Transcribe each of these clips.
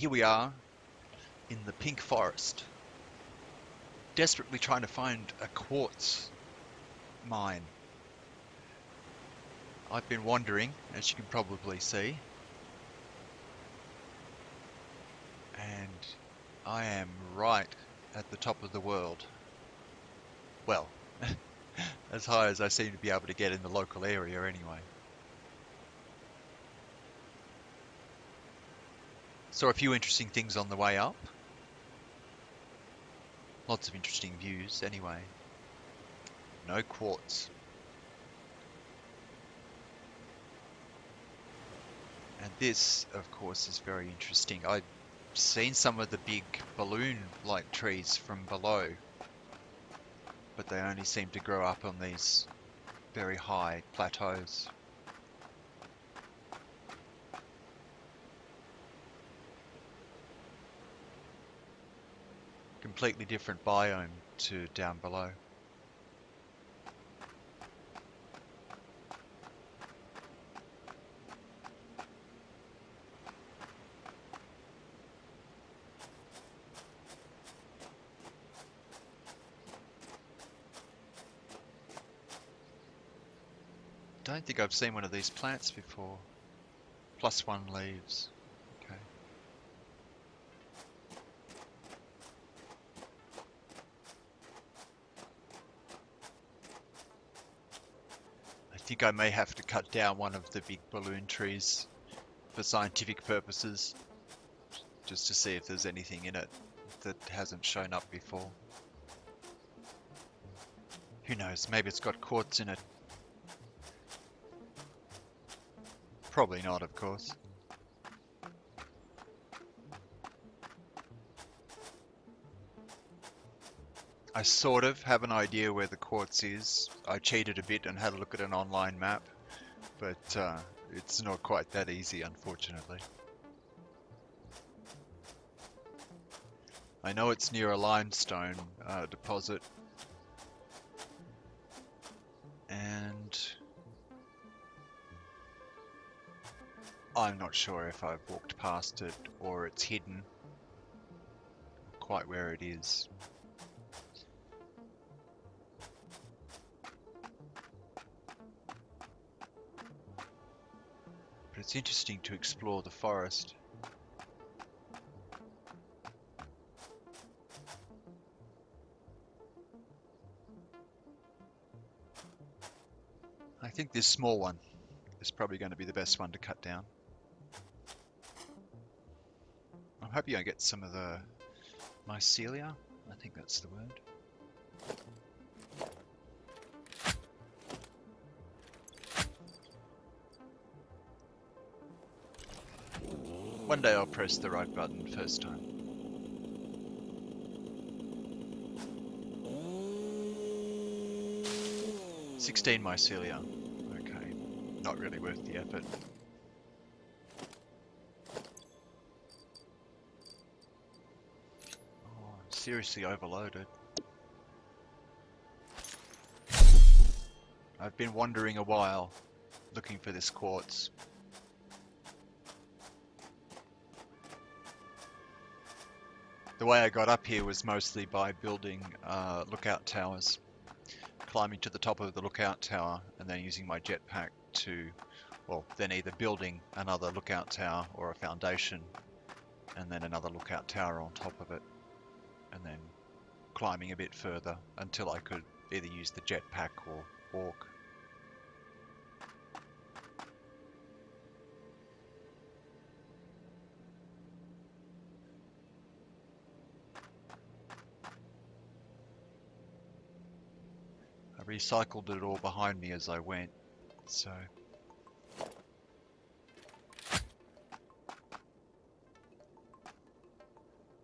Here we are in the pink forest, desperately trying to find a quartz mine. I've been wandering, as you can probably see, and I am right at the top of the world. Well, as high as I seem to be able to get in the local area anyway. Saw a few interesting things on the way up. Lots of interesting views anyway. No quartz. And this, of course, is very interesting. I've seen some of the big balloon-like trees from below, but they only seem to grow up on these very high plateaus. Completely different biome to down below. I don't think I've seen one of these plants before. Plus one leaves. Think I may have to cut down one of the big balloon trees for scientific purposes. Just to see if there's anything in it that hasn't shown up before. Who knows, maybe it's got quartz in it. Probably not, of course. I sort of have an idea where the quartz is. I cheated a bit and had a look at an online map, but uh, it's not quite that easy, unfortunately. I know it's near a limestone uh, deposit, and I'm not sure if I've walked past it or it's hidden quite where it is. It's interesting to explore the forest. I think this small one is probably going to be the best one to cut down. I'm hoping I get some of the mycelia. I think that's the word. One day I'll press the right button first time. Sixteen mycelia. Okay, not really worth the effort. Oh, seriously overloaded. I've been wandering a while, looking for this quartz. The way I got up here was mostly by building uh, lookout towers. Climbing to the top of the lookout tower and then using my jetpack to, well, then either building another lookout tower or a foundation and then another lookout tower on top of it and then climbing a bit further until I could either use the jetpack or walk. I recycled it all behind me as I went, so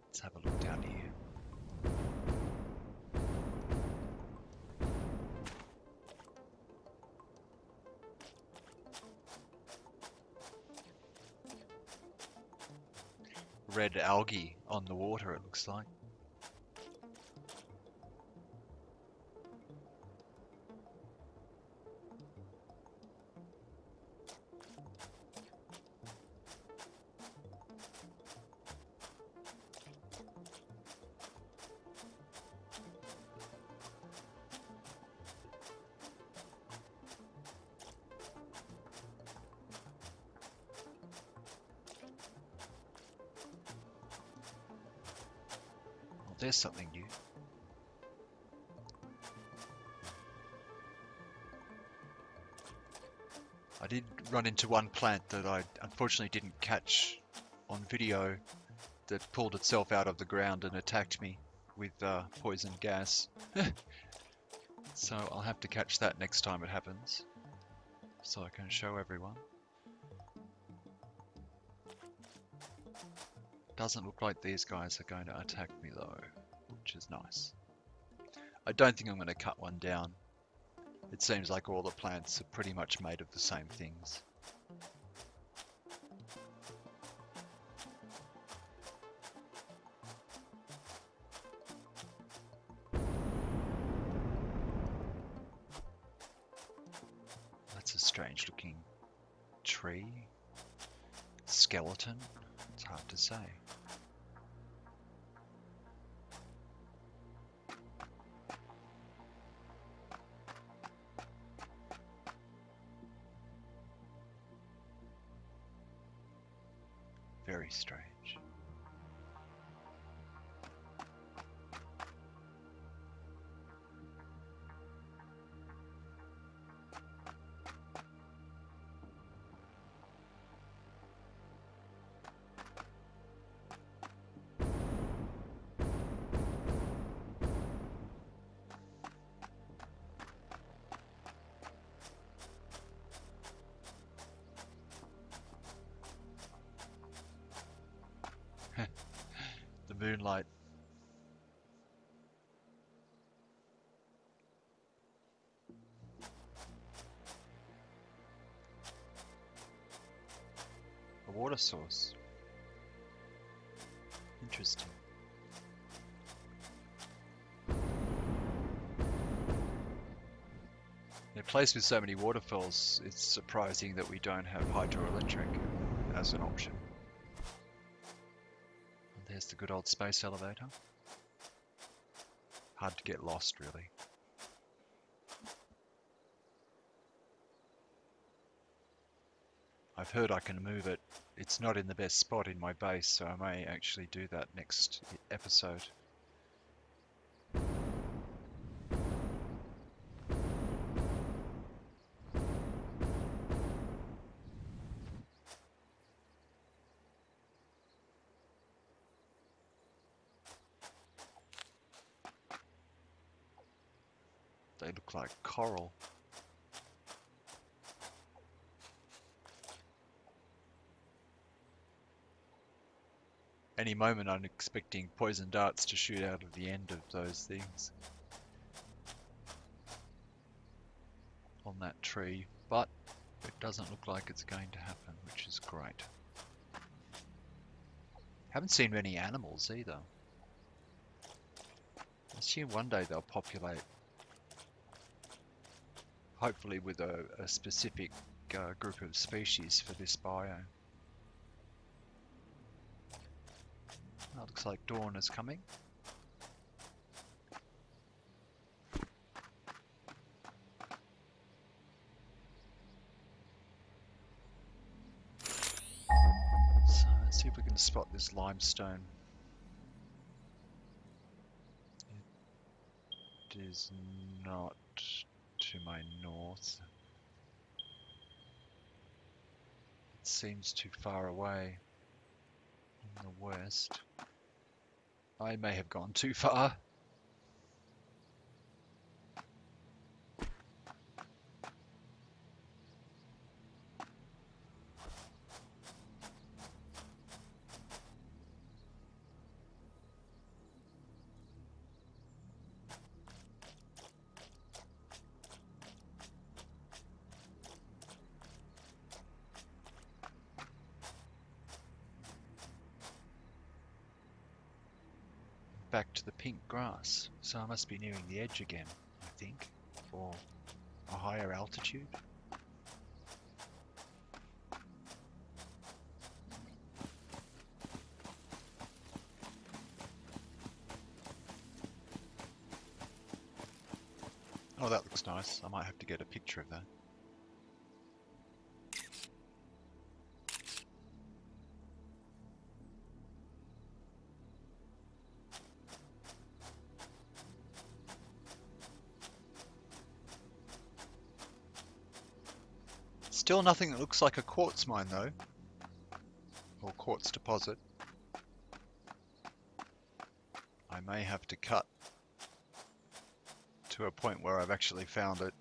let's have a look down here. red algae on the water, it looks like. I did run into one plant that I unfortunately didn't catch on video that pulled itself out of the ground and attacked me with uh, poison gas. so I'll have to catch that next time it happens so I can show everyone. Doesn't look like these guys are going to attack me though, which is nice. I don't think I'm going to cut one down. It seems like all the plants are pretty much made of the same things. That's a strange looking tree. Skeleton? It's hard to say. Moonlight. A water source. Interesting. In a place with so many waterfalls, it's surprising that we don't have hydroelectric as an option. There's the good old space elevator. Hard to get lost, really. I've heard I can move it. It's not in the best spot in my base, so I may actually do that next episode. Look like coral. Any moment I'm expecting poison darts to shoot out of the end of those things. On that tree, but it doesn't look like it's going to happen, which is great. Haven't seen many animals either. I assume one day they'll populate hopefully with a, a specific uh, group of species for this biome. Oh, looks like dawn is coming. So let's see if we can spot this limestone. It is not to my north. It seems too far away in the west. I may have gone too far. back to the pink grass. So I must be nearing the edge again, I think, or a higher altitude. Oh, that looks nice. I might have to get a picture of that. Still nothing that looks like a quartz mine though. Or quartz deposit. I may have to cut to a point where I've actually found it.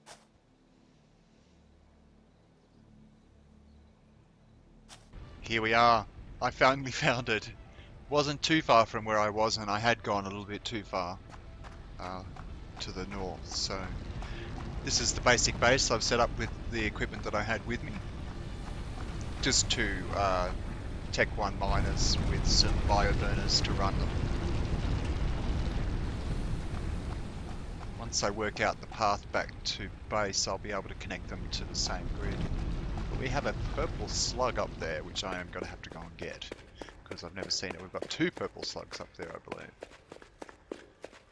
Here we are. I finally found it. Wasn't too far from where I was and I had gone a little bit too far uh, to the north. So this is the basic base I've set up with the equipment that I had with me. Just to uh, Tech 1 miners with some bioburners to run them. Once I work out the path back to base, I'll be able to connect them to the same grid. But we have a purple slug up there, which I am going to have to go and get. Because I've never seen it. We've got two purple slugs up there, I believe.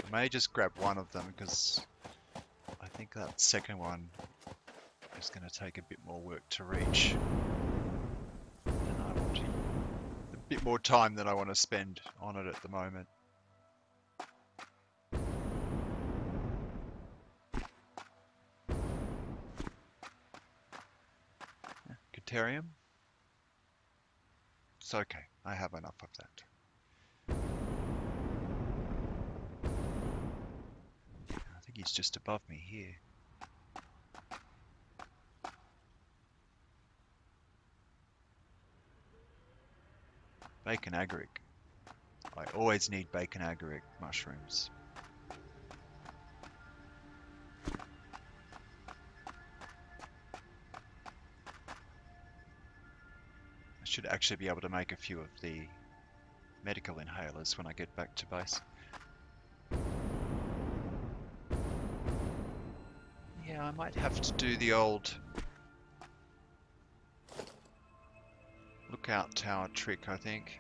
I may just grab one of them, because think that second one is going to take a bit more work to reach. Want a bit more time than I want to spend on it at the moment. Deuterium. It's okay, I have enough of that. I think he's just above me here. Bacon agaric. I always need bacon agaric mushrooms. I should actually be able to make a few of the medical inhalers when I get back to base. I might have to do the old lookout tower trick, I think.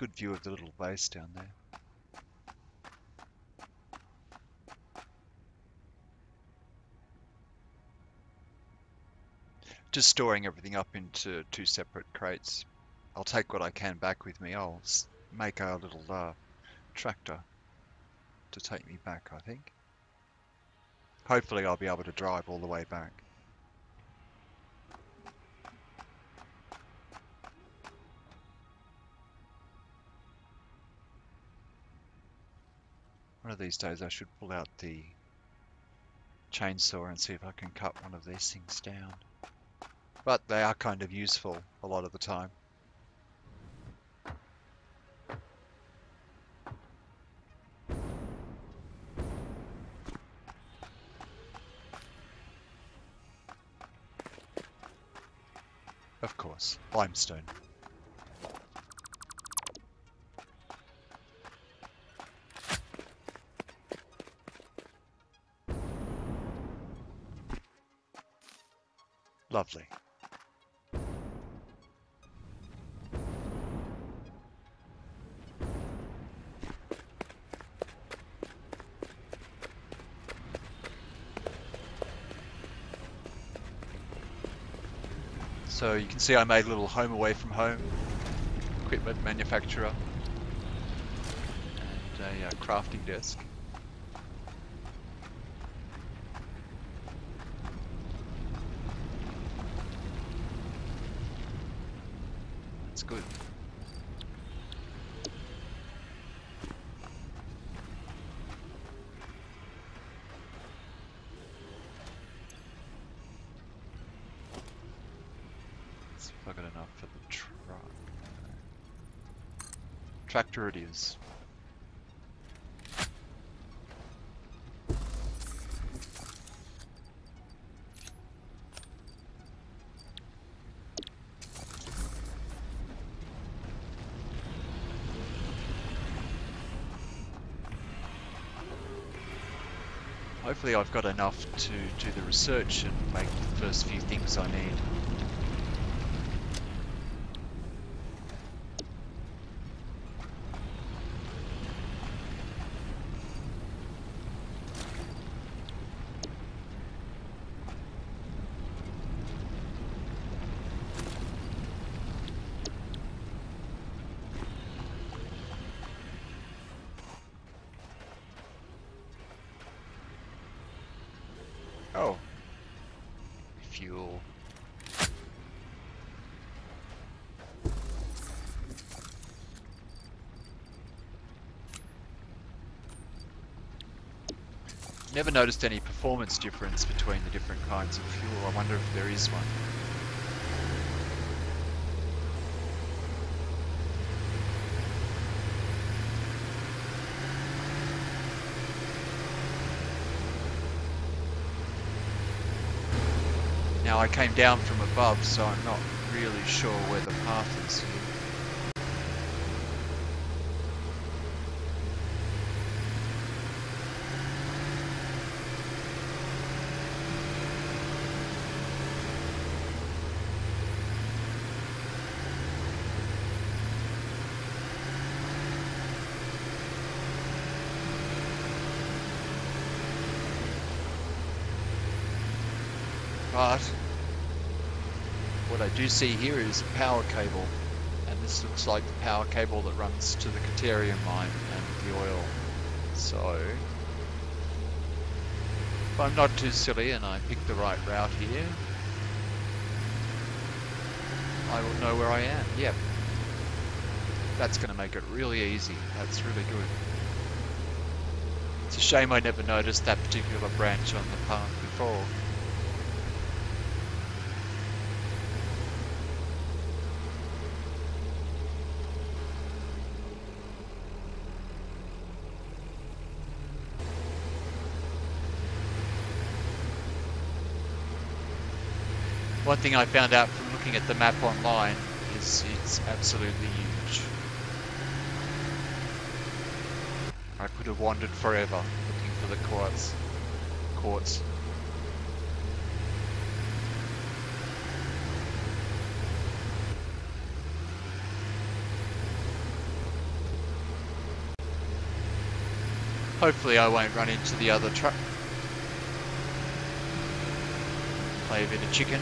Good view of the little base down there. just storing everything up into two separate crates. I'll take what I can back with me. I'll make a little uh, tractor to take me back, I think. Hopefully I'll be able to drive all the way back. One of these days I should pull out the chainsaw and see if I can cut one of these things down. But they are kind of useful a lot of the time. Of course, limestone. So you can see I made a little home away from home equipment manufacturer and a uh, crafting desk. not good enough for the truck. Tractor it is. Hopefully I've got enough to do the research and make the first few things I need. Oh. Fuel. Never noticed any performance difference between the different kinds of fuel. I wonder if there is one. I came down from above, so I'm not really sure where the path is. But what I do see here is a power cable, and this looks like the power cable that runs to the Caterium mine and the oil. So, if I'm not too silly and I pick the right route here, I will know where I am. Yep. That's going to make it really easy. That's really good. It's a shame I never noticed that particular branch on the path before. One thing I found out from looking at the map online is it's absolutely huge. I could have wandered forever looking for the quartz. Quartz. Hopefully I won't run into the other truck. Play a bit of chicken.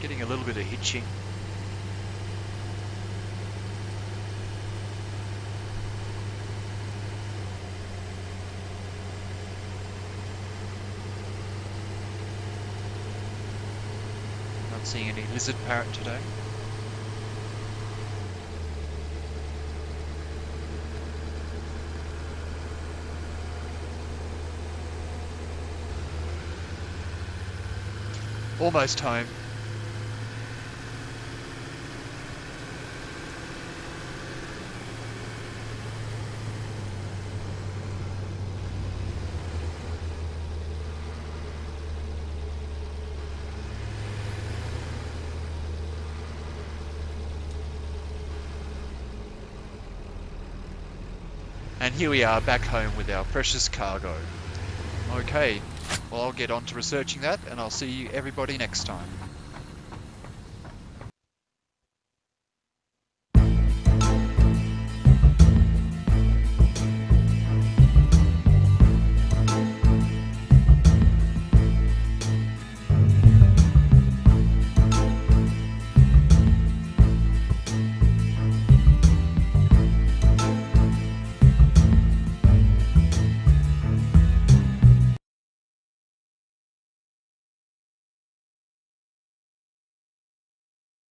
Getting a bit. Not seeing any lizard parrot today. Almost home. Here we are back home with our precious cargo. Okay, well I'll get on to researching that and I'll see everybody next time.